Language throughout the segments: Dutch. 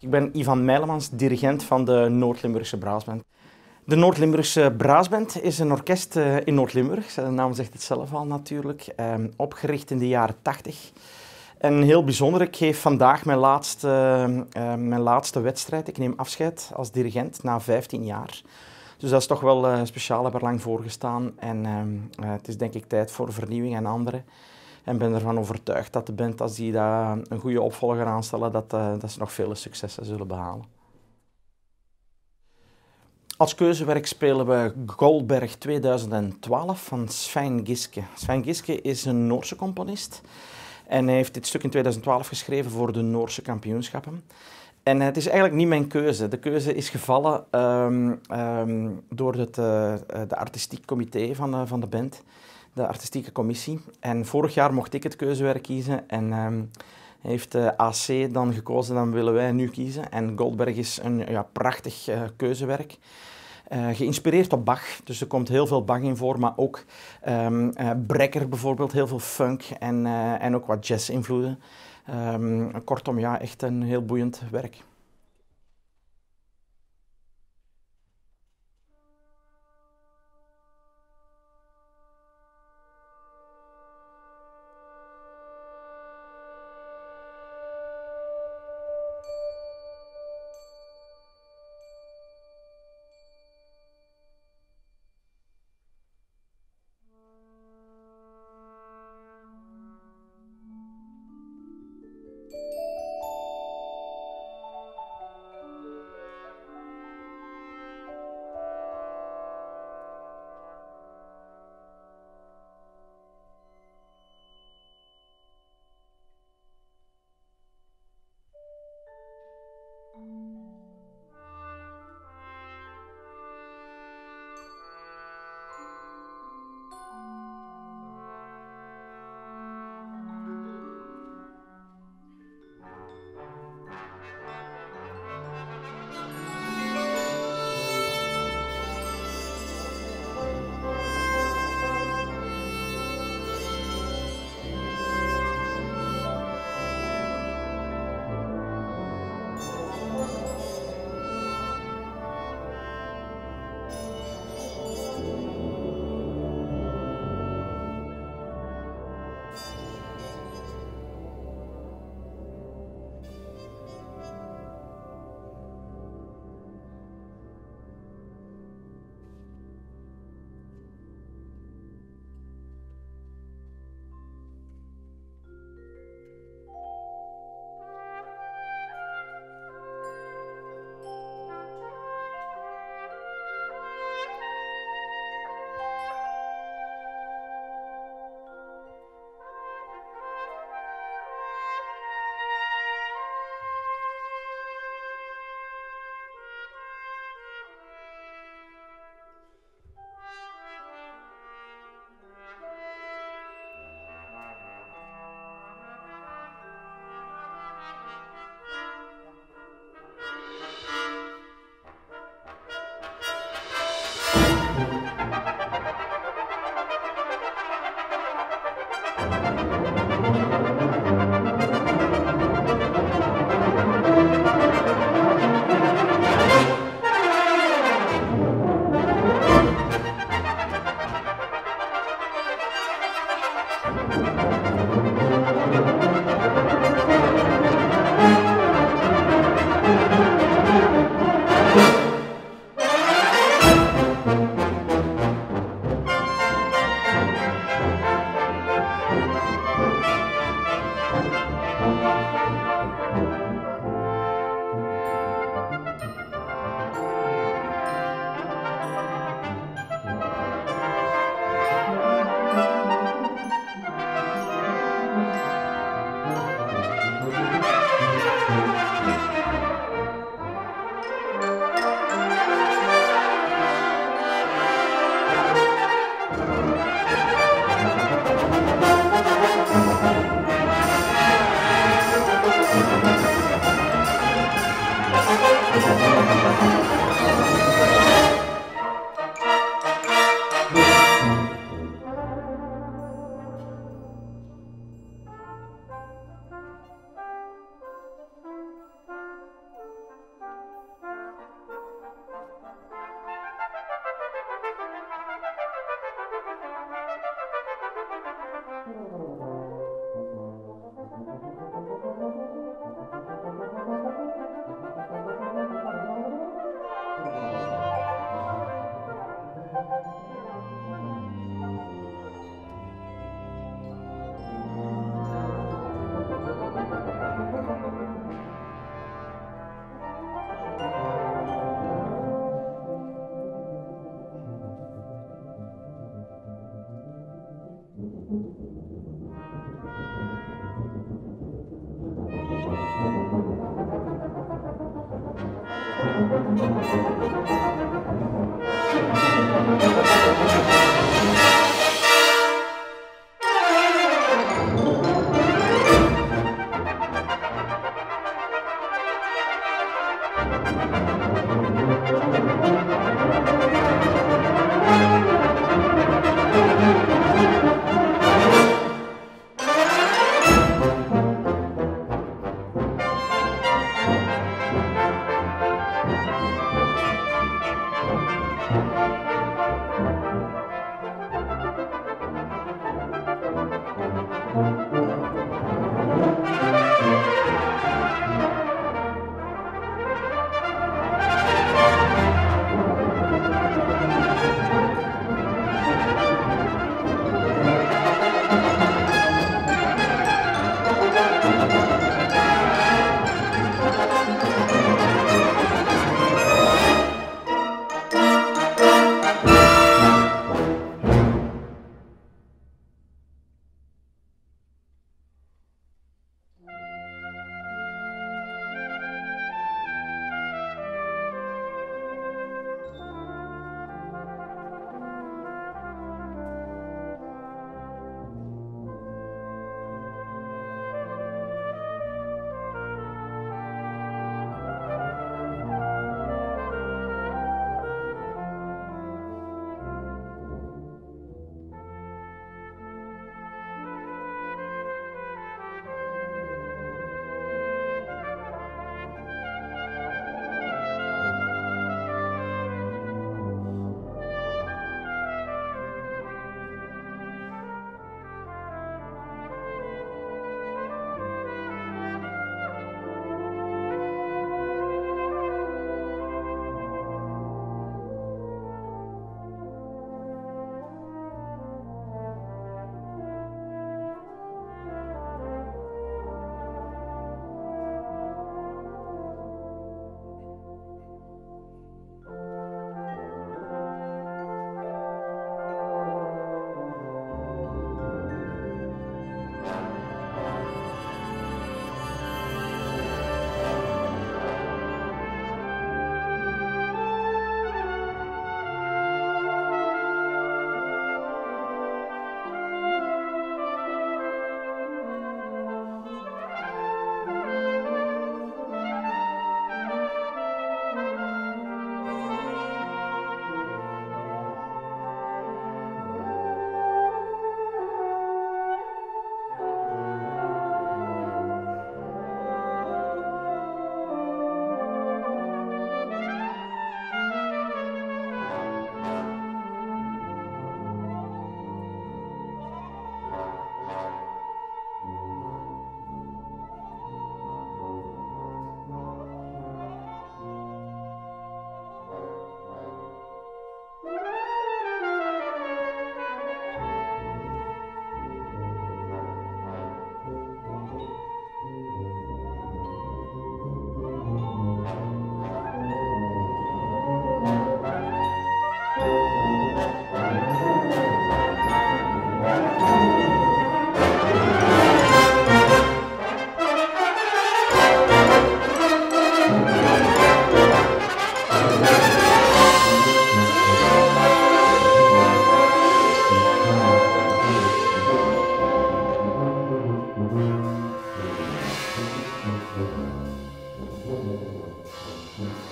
Ik ben Ivan Meilemans, dirigent van de Noord-Limburgse Braasband. De Noord-Limburgse Braasband is een orkest eh, in Noord-Limburg. De naam zegt het zelf al natuurlijk. Ehm, opgericht in de jaren 80. En heel bijzonder, ik geef vandaag mijn laatste, uh, mijn laatste wedstrijd. Ik neem afscheid als dirigent na 15 jaar. Dus dat is toch wel speciaal, ik heb lang voor gestaan. En uh, het is denk ik tijd voor vernieuwing en andere. En ben ervan overtuigd dat de band, als die daar een goede opvolger aanstellen, dat, uh, dat ze nog vele successen zullen behalen. Als keuzewerk spelen we Goldberg 2012 van Sven Giske. Sven Giske is een Noorse componist. En hij heeft dit stuk in 2012 geschreven voor de Noorse kampioenschappen. En het is eigenlijk niet mijn keuze. De keuze is gevallen um, um, door het uh, de artistiek comité van, uh, van de band, de artistieke commissie. En vorig jaar mocht ik het keuzewerk kiezen en um, heeft de AC dan gekozen, dan willen wij nu kiezen. En Goldberg is een ja, prachtig uh, keuzewerk. Uh, geïnspireerd op Bach, dus er komt heel veel Bach in voor, maar ook uh, Brecker bijvoorbeeld, heel veel funk en, en ook wat jazz-invloeden. Um, kortom, ja, echt een heel boeiend werk.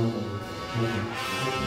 何だ?